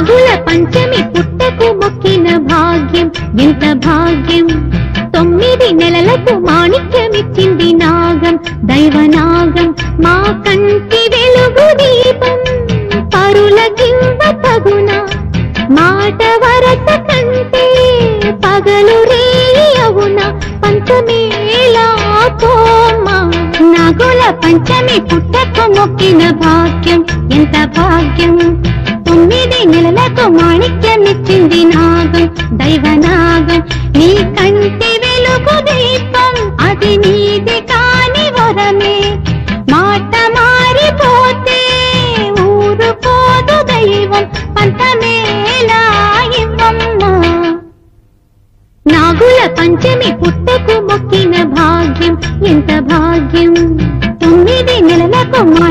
నాగుల పంచమి పుట్టకు మొక్కిన భాగ్యం. ఎంత భాగ్యం. తొమ్మిది నెలలకు మాణిక్యమిచ్చింది నాగం. దైవనాగం మా కంటి వెలుగు దీపం. పరుల కింద తగున మాట వరస కంటే పగలు రే అవున పంచమేలా నాగుల పంచమి పుట్టకు మొక్కిన భాగ్యం. ఎంత భాగ్యం? తొమ్మిది నెలల అది కాని వరమే. మాట మారిపోతే ఊరు పోదు దైవం పంతమేలా ఇవ్వమ్మా. నాగుల పంచమి పుట్టకు మొక్కిన భాగ్యం ఎంత భాగ్యం? తొమ్మిది నెలలకు మా